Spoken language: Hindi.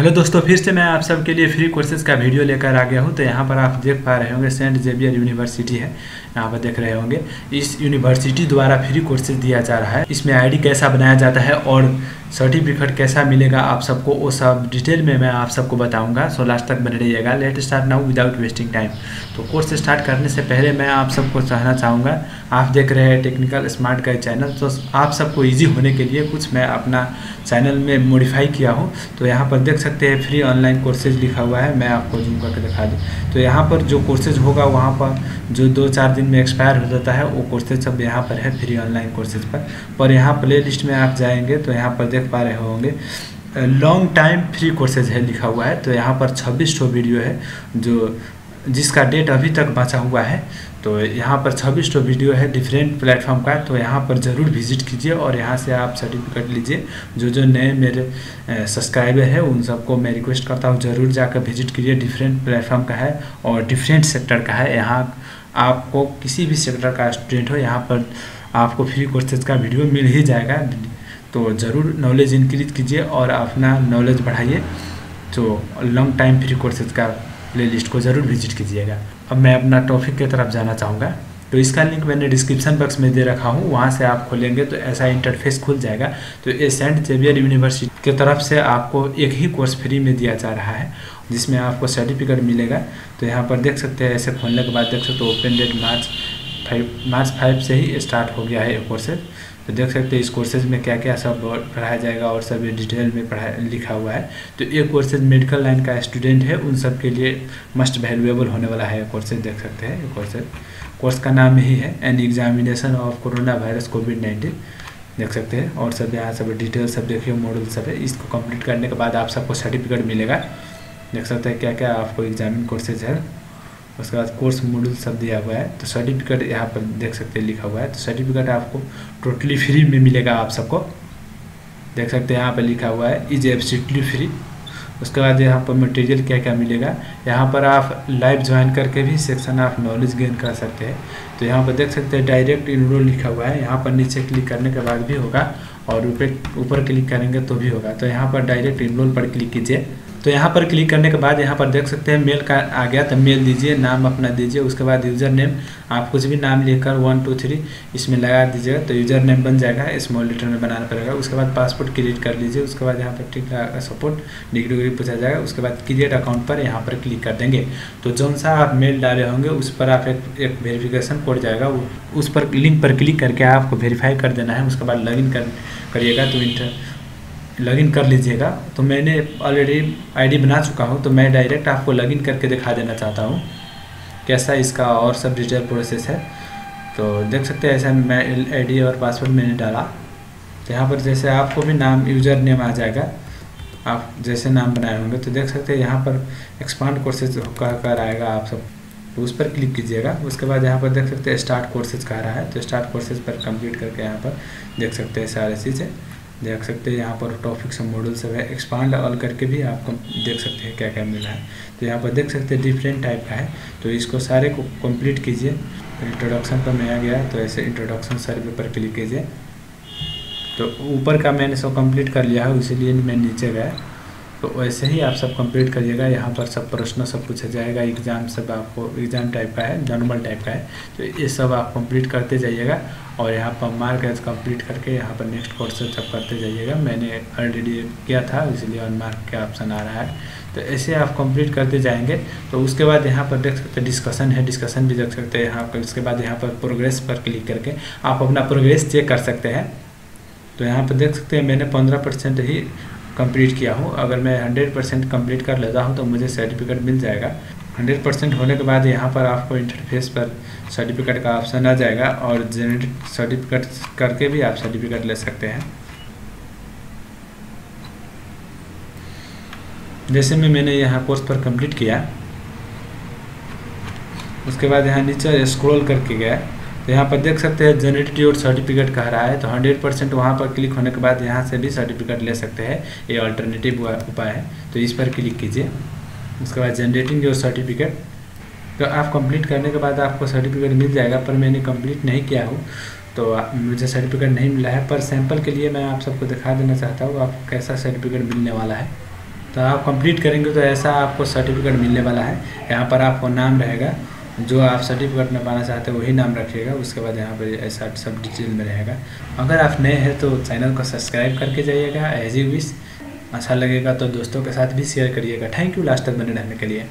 हेलो दोस्तों, फिर से मैं आप सबके लिए फ्री कोर्सेज का वीडियो लेकर आ गया हूँ। तो यहाँ पर आप देख पा रहे होंगे सेंट जेवियर यूनिवर्सिटी है। यहाँ पर देख रहे होंगे, इस यूनिवर्सिटी द्वारा फ्री कोर्सेज दिया जा रहा है। इसमें आईडी कैसा बनाया जाता है और सर्टिफिकेट कैसा मिलेगा आप सबको, वो सब डिटेल में मैं आप सबको बताऊँगा। सो लास्ट तक बने रहिएगा। Let start now without wasting time तो कोर्स स्टार्ट करने से पहले मैं आप सबको चाहना चाहूँगा, आप देख रहे हैं टेक्निकल स्मार्ट का चैनल तो आप सबको ईजी होने के लिए कुछ मैं अपना चैनल में मॉडिफाई किया हूँ। तो यहाँ पर देख हैं फ्री ऑनलाइन कोर्सेज लिखा हुआ है, मैं आपको जूम करके दिखा दूँ। तो यहाँ पर जो कोर्सेज होगा, वहाँ पर जो दो चार दिन में एक्सपायर हो जाता है, वो कोर्सेज सब यहाँ पर है फ्री ऑनलाइन कोर्सेज पर। पर यहाँ प्ले लिस्ट में आप जाएँगे तो यहाँ पर देख पा रहे होंगे लॉन्ग टाइम फ्री कोर्सेज है लिखा हुआ है। तो यहाँ पर छब्बीस वीडियो है, जो जिसका डेट अभी तक बचा हुआ है तो यहाँ पर छब्बीस ठो वीडियो है डिफरेंट प्लेटफॉर्म का तो यहाँ पर ज़रूर विज़िट कीजिए और यहाँ से आप सर्टिफिकेट लीजिए। जो जो नए मेरे सब्सक्राइबर है, उन सबको मैं रिक्वेस्ट करता हूँ, ज़रूर जाकर विज़िट कीजिए। डिफरेंट प्लेटफॉर्म का है और डिफरेंट सेक्टर का है। यहाँ आपको किसी भी सेक्टर का स्टूडेंट हो, यहाँ पर आपको फ्री कोर्सेज का वीडियो मिल ही जाएगा। तो ज़रूर नॉलेज इंक्रीज कीजिए और अपना नॉलेज बढ़ाइए। तो लॉन्ग टाइम फ्री कोर्सेज का प्लेलिस्ट को ज़रूर विज़िट कीजिएगा। अब मैं अपना टॉपिक की तरफ़ जाना चाहूँगा। तो इसका लिंक मैंने डिस्क्रिप्शन बॉक्स में दे रखा हूँ। वहाँ से आप खोलेंगे तो ऐसा इंटरफेस खुल जाएगा। तो ये सेंट जेवियर यूनिवर्सिटी की तरफ़ से आपको एक ही कोर्स फ्री में दिया जा रहा है, जिसमें आपको सर्टिफिकेट मिलेगा। तो यहाँ पर देख सकते हैं, ऐसे खोलने के बाद देख सकते हो open date March five March five से ही स्टार्ट हो गया है ये कोर्सेज तो देख सकते हैं इस कोर्सेज में क्या क्या सब पढ़ाया जाएगा और सब डिटेल में पढ़ाया लिखा हुआ है। तो ये कोर्सेज मेडिकल लाइन का स्टूडेंट है, उन सब के लिए मस्ट वैल्यूएबल होने वाला है ये कोर्सेज देख सकते हैं ये कोर्सेज कोर्स का नाम ही है an examination of corona virus COVID nineteen देख सकते हैं, और सब यहाँ सब डिटेल सब देखिए मॉडल सब है। इसको कंप्लीट करने के बाद आप सबको सर्टिफिकेट मिलेगा। देख सकते हैं क्या क्या आपको एग्जामिन कोर्सेज है। उसके बाद कोर्स मॉड्यूल सब दिया हुआ है तो सर्टिफिकेट यहाँ पर देख सकते हैं, लिखा हुआ है। तो सर्टिफिकेट आपको टोटली फ्री में मिलेगा, आप सबको। देख सकते हैं, यहाँ पर लिखा हुआ है इज़ एब्सिटली फ्री उसके बाद यहाँ पर मटेरियल क्या क्या मिलेगा? यहाँ पर आप लाइव ज्वाइन करके भी सेक्शन ऑफ़ नॉलेज गेन कर सकते हैं। तो यहाँ पर देख सकते हैं डायरेक्ट इनरोल लिखा हुआ है। यहाँ पर नीचे क्लिक करने के बाद भी होगा, और ऊपर ऊपर क्लिक करेंगे तो भी होगा। तो यहाँ पर डायरेक्ट इनरोल पर क्लिक कीजिए। तो यहाँ पर क्लिक करने के बाद यहाँ पर देख सकते हैं मेल का आ गया तो मेल दीजिए, नाम अपना दीजिए, उसके बाद यूज़र नेम आप कुछ भी नाम लिखकर वन टू थ्री इसमें लगा दीजिएगा तो यूज़र नेम बन जाएगा स्मॉल लेटर में बनाना पड़ेगा। उसके बाद पासपोर्ट क्रिएट कर लीजिए, उसके बाद यहाँ पर ठीक सपोर्ट डिग्री डिग्री पूछा जाएगा, उसके बाद क्रिएट अकाउंट पर यहाँ पर क्लिक कर देंगे। तो जौन सा आप मेल डाले होंगे, उस पर आप एक एक वेरिफिकेशन कोड जाएगा उस पर लिंक पर क्लिक करके आपको वेरीफाई कर देना है, उसके बाद लॉगिन कर, करिएगा तो इंटर लॉगिन कर लीजिएगा। तो मैंने ऑलरेडी आईडी बना चुका हूँ तो मैं डायरेक्ट आपको लॉगिन करके दिखा देना चाहता हूँ। कैसा इसका और सब डिटेल प्रोसेस है। तो देख सकते हैं, ऐसा मैं आईडी और पासवर्ड मैंने डाला। तो यहाँ पर जैसे आपको भी नाम यूज़र नेम आ जाएगा। आप जैसे नाम बनाए होंगे तो देख सकते हैं, यहाँ पर एक्सपांड कोर्सेज कह कर आएगा आप सब। तो उस पर क्लिक कीजिएगा। उसके बाद यहाँ पर देख सकते हैं स्टार्ट कोर्सेज कह रहा है। तो स्टार्ट कोर्सेज पर कंप्लीट करके यहाँ पर देख सकते हैं सारे चीज़ें। देख सकते हैं, यहाँ पर टॉपिक सब मॉडल सब है। एक्सपांड ऑल करके भी आपको देख सकते हैं क्या क्या मिला है। तो यहाँ पर देख सकते हैं डिफरेंट टाइप का है। तो इसको सारे को कंप्लीट कीजिए। इंट्रोडक्शन पर मैं आ गया तो ऐसे इंट्रोडक्शन सर्वे पर क्लिक कीजिए। तो ऊपर का मैंने सब कंप्लीट कर लिया है, इसीलिए मैं नीचे गया। तो वैसे ही आप सब कंप्लीट करिएगा, यहाँ पर सब प्रश्न सब पूछा जाएगा एग्ज़ाम सब आपको एग्ज़ाम टाइप का है नॉर्मल टाइप का है तो ये सब आप कंप्लीट करते जाइएगा और यहाँ पर मार्क एज कंप्लीट करके यहाँ पर नेक्स्ट कोर्स सब करते जाइएगा। मैंने ऑलरेडी किया था, इसलिए ऑन मार्क का ऑप्शन आ रहा है। तो ऐसे आप कंप्लीट करते जाएँगे तो उसके बाद यहाँ पर देख सकते डिस्कशन है डिस्कशन भी देख सकते हैं यहाँ पर। उसके बाद यहाँ पर प्रोग्रेस पर क्लिक करके आप अपना प्रोग्रेस चेक कर सकते हैं। तो यहाँ पर देख सकते हैं, मैंने पंद्रह परसेंट ही कंप्लीट किया हूँ। अगर मैं हंड्रेड परसेंट कंप्लीट कर लेता हूँ तो मुझे सर्टिफिकेट मिल जाएगा। हंड्रेड परसेंट होने के बाद यहाँ पर आपको इंटरफेस पर सर्टिफिकेट का ऑप्शन आ जाएगा और जनरेट सर्टिफिकेट करके भी आप सर्टिफिकेट ले सकते हैं। जैसे में मैंने यहाँ कोर्स पर कंप्लीट किया, उसके बाद यहाँ नीचे स्क्रॉल करके गया। तो यहाँ पर देख सकते हैं जनरेट योर सर्टिफिकेट कह रहा है तो 100 परसेंट वहाँ पर क्लिक होने के बाद यहाँ से भी सर्टिफिकेट ले सकते हैं, ये अल्टरनेटिव उपाय है तो इस पर क्लिक कीजिए। उसके बाद जनरेटिंग योर सर्टिफिकेट तो आप कंप्लीट करने के बाद आपको सर्टिफिकेट मिल जाएगा, पर मैंने कंप्लीट नहीं किया हूँ तो मुझे सर्टिफिकेट नहीं मिला है, पर सैंपल के लिए मैं आप सबको दिखा देना चाहता हूँ आपको कैसा सर्टिफिकेट मिलने वाला है। तो आप कंप्लीट करेंगे तो ऐसा आपको सर्टिफिकेट मिलने वाला है, यहाँ पर आपको नाम रहेगा जो आप सर्टिफिकेट में पाना चाहते हैं, वही नाम रखिएगा, उसके बाद यहाँ पर ऐसा सब डिटेल में रहेगा। अगर आप नए हैं तो चैनल को सब्सक्राइब करके जाइएगा एज यू विश अच्छा लगेगा तो दोस्तों के साथ भी शेयर करिएगा। थैंक यू लास्ट तक बने रहने के लिए।